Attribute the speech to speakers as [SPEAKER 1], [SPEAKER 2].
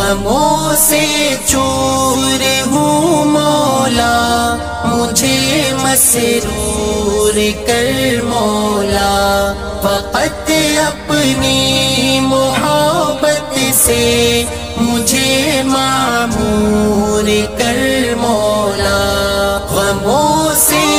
[SPEAKER 1] غموں سے چور ہوں مولا، مجھے مسرور کر مولا۔ فقط اپنی محبت سے مجھے معمور کر مولا۔ غموں سے